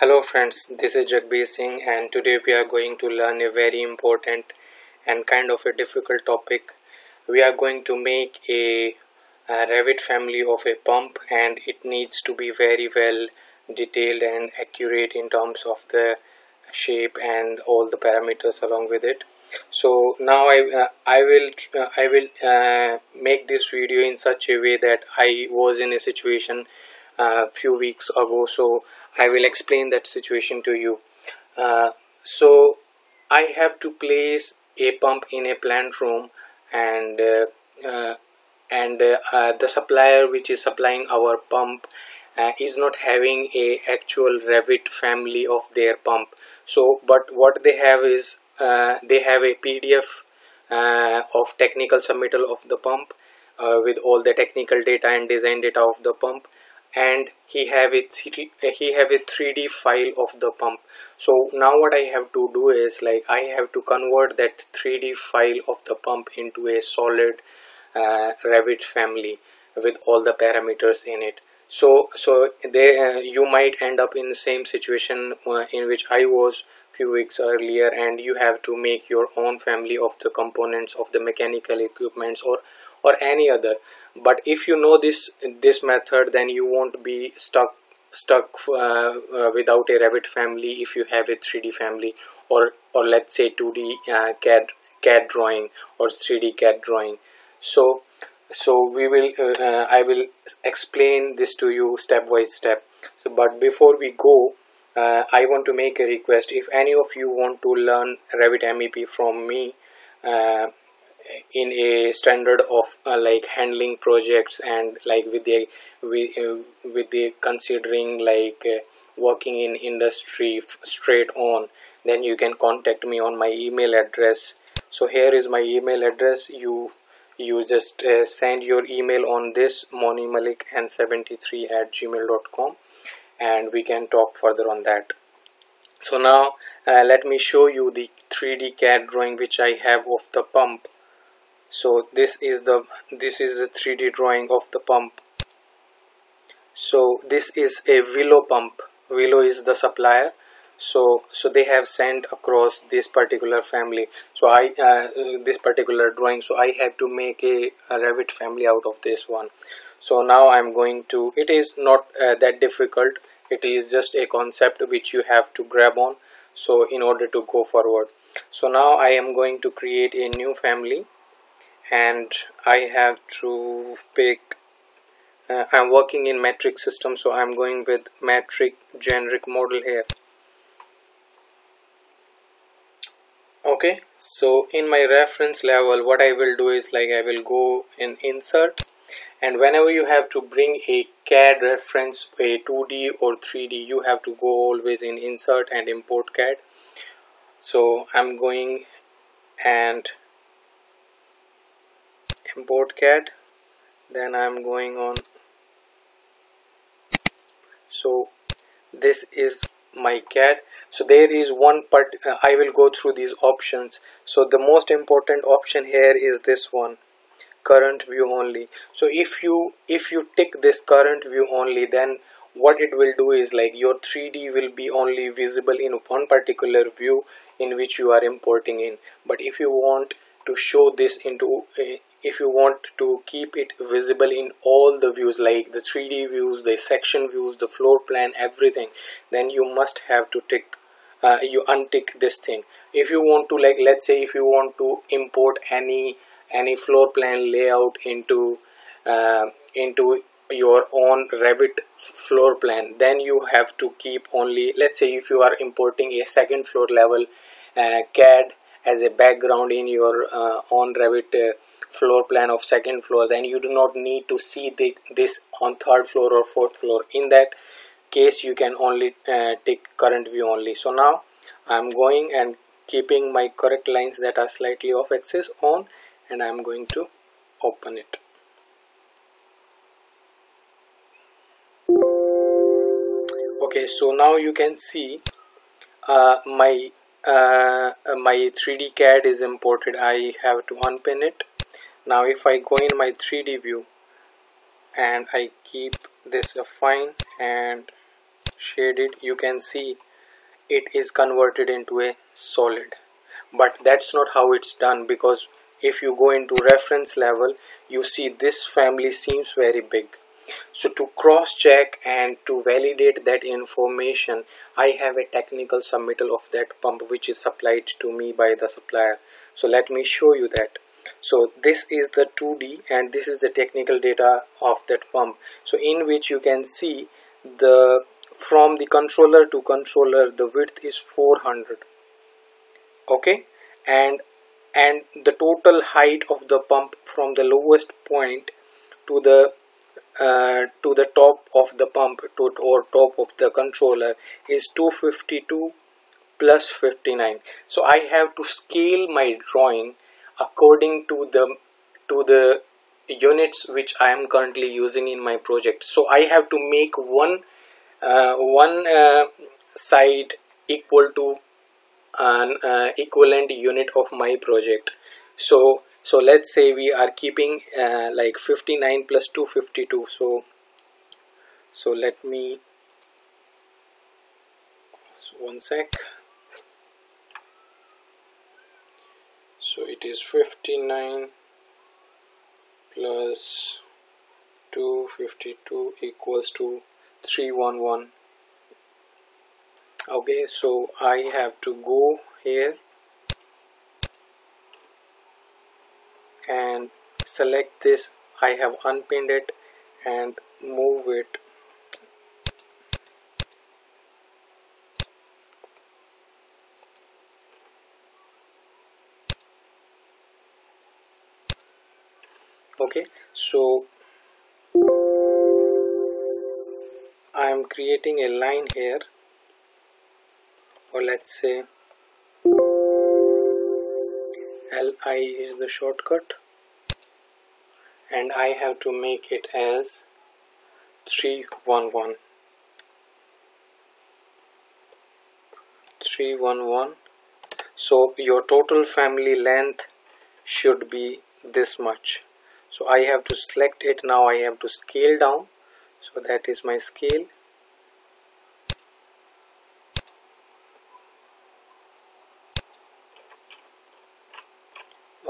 Hello friends, this is Jagbir Singh and today we are going to learn a very important and kind of a difficult topic. We are going to make a, a Revit family of a pump and it needs to be very well detailed and accurate in terms of the shape and all the parameters along with it. So now I, uh, I will uh, I will uh, make this video in such a way that I was in a situation uh, few weeks ago so I will explain that situation to you. Uh, so I have to place a pump in a plant room and uh, uh and uh, uh, the supplier which is supplying our pump is not having a actual Revit family of their pump. So but what they have is they have a PDF of technical submittal of the pump with all the technical data and design data of the pump and he have a he have a 3d file of the pump. So now what i have to do is like i have to convert that 3d file of the pump into a solid uh, revit family with all the parameters in it. So so they uh, you might end up in the same situation uh, in which i was few weeks earlier and you have to make your own family of the components of the mechanical equipments or or any other. But if you know this this method then you won't be stuck stuck uh, uh, without a Revit family if you have a 3D family or or let's say 2D uh, CAD CAD drawing or 3D CAD drawing. So so we will uh, uh, I will explain this to you step by step. So but before we go uh, I want to make a request. If any of you want to learn Revit MEP from me in a standard of uh, like handling projects and like with the with, uh, with the considering like uh, working in industry straight on then you can contact me on my email address. So here is my email address. You you just uh, send your email on this monimalik n73 at gmail.com and we can talk further on that. So now uh, let me show you the 3d CAD drawing which I have of the pump so this is the this is the 3d drawing of the pump. So this is a Wilo pump. Wilo is the supplier. So so they have sent across this particular family. So I uh, this particular drawing so I have to make a, a Revit family out of this one. So now I'm going to it is not uh, that difficult. It is just a concept which you have to grab on. So in order to go forward. So now I am going to create a new family and I have to pick uh, I'm working in metric system so I'm going with metric generic model here okay so in my reference level what I will do is like I will go in insert and whenever you have to bring a CAD reference a 2D or 3D you have to go always in insert and import CAD so I'm going and import CAD then I'm going on. So this is my CAD so there is one part uh, I will go through these options. So the most important option here is this one. Current view only. So if you if you tick this current view only then what it will do is like your 3d will be only visible in one particular view in which you are importing in. But if you want to show this into if you want to keep it visible in all the views like the 3d views the section views the floor plan everything then you must have to tick uh, you untick this thing. If you want to like let's say if you want to import any any floor plan layout into uh, into your own Revit floor plan then you have to keep only let's say if you are importing a second floor level uh, CAD as a background in your uh, on Revit uh, floor plan of second floor then you do not need to see the, this on third floor or fourth floor. In that case you can only uh, take current view only. So now I'm going and keeping my correct lines that are slightly off axis on and I'm going to open it. Okay so now you can see uh, my uh, my 3d CAD is imported. I have to unpin it. Now if I go in my 3d view and I keep this fine and shaded you can see it is converted into a solid. But that's not how it's done because if you go into reference level you see this family seems very big so to cross check and to validate that information I have a technical submittal of that pump which is supplied to me by the supplier. So let me show you that. So this is the 2d and this is the technical data of that pump. So in which you can see the from the controller to controller the width is 400 okay? And and the total height of the pump from the lowest point to the uh, to the top of the pump to or top of the controller is 252 plus 59 so I have to scale my drawing according to the to the units which I am currently using in my project. So I have to make one uh, one uh, side equal to an uh, equivalent unit of my project so so let's say we are keeping uh, like 59 plus 252 so so let me so one sec. So it is 59 plus 252 equals to 311 okay so I have to go here and select this. I have unpinned it and move it. Okay so I am creating a line here. Or let's say li is the shortcut. And I have to make it as 311 311 so your total family length should be this much. So I have to select it. Now I have to scale down. So that is my scale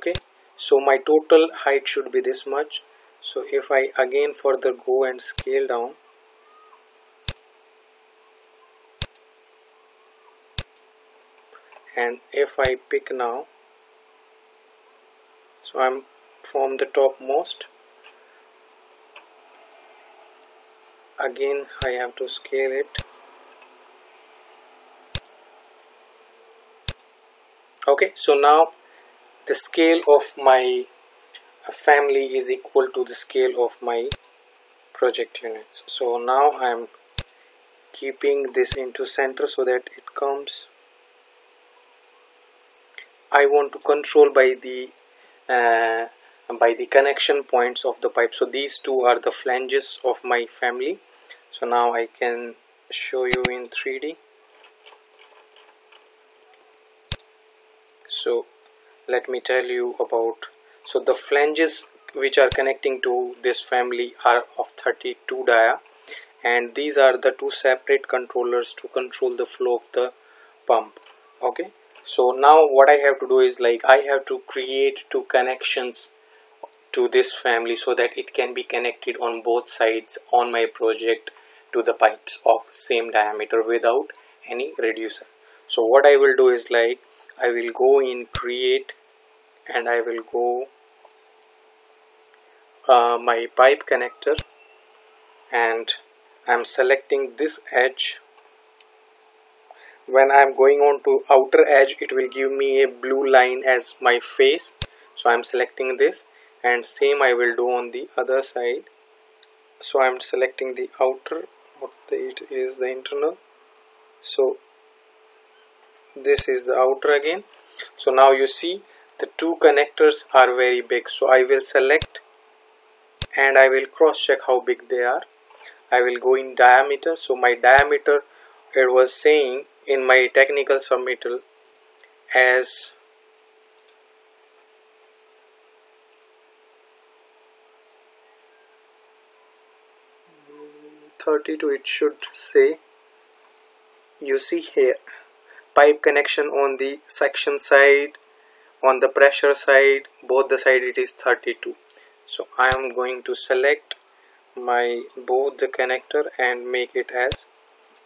okay. So my total height should be this much. So if I again further go and scale down and if I pick now so I'm from the topmost. Again I have to scale it. Okay. So now the scale of my family is equal to the scale of my project units. So now I'm keeping this into center so that it comes. I want to control by the uh, by the connection points of the pipe. So these two are the flanges of my family. So now I can show you in 3d so let me tell you about so the flanges which are connecting to this family are of 32 dia and these are the two separate controllers to control the flow of the pump okay? So now what I have to do is like I have to create two connections to this family so that it can be connected on both sides on my project to the pipes of same diameter without any reducer. So what I will do is like I will go in create and I will go uh, my pipe connector and I'm selecting this edge. When I'm going on to outer edge it will give me a blue line as my face. So I'm selecting this and same I will do on the other side. So I'm selecting the outer what the, it is the internal. So this is the outer again. So now you see the two connectors are very big. So I will select and I will cross check how big they are. I will go in diameter. So my diameter it was saying in my technical submittal as Thirty-two. it should say you see here pipe connection on the suction side on the pressure side both the side it is 32 so I am going to select my both the connector and make it as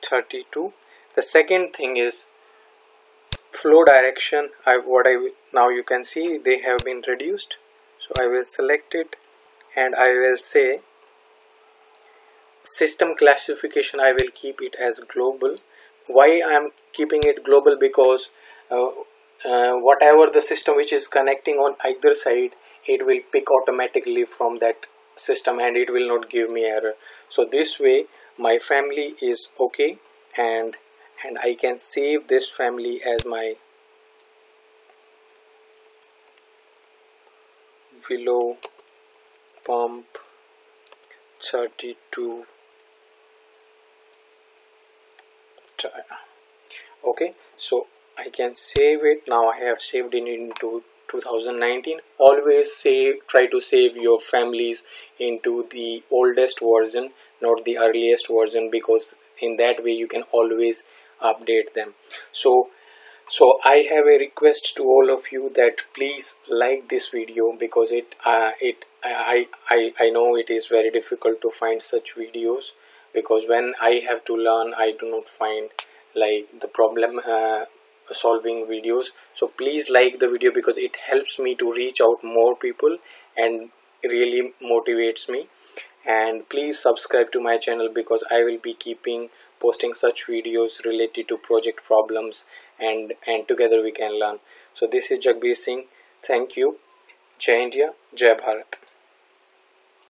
32 the second thing is flow direction. I what I now you can see they have been reduced. So I will select it and I will say system classification I will keep it as global why I am keeping it global because uh, uh, whatever the system which is connecting on either side it will pick automatically from that system and it will not give me error. So this way my family is okay and and I can save this family as my Wilo pump 32 okay so I can save it. Now I have saved it into 2019 always save try to save your families into the oldest version not the earliest version because in that way you can always update them. So so I have a request to all of you that please like this video because it uh, it I, I I know it is very difficult to find such videos because when I have to learn I do not find like the problem uh, solving videos. So please like the video because it helps me to reach out more people and really motivates me. And please subscribe to my channel because I will be keeping posting such videos related to project problems and and together we can learn. So this is Jagbir Singh. Thank you. Jai India. Jai Bharat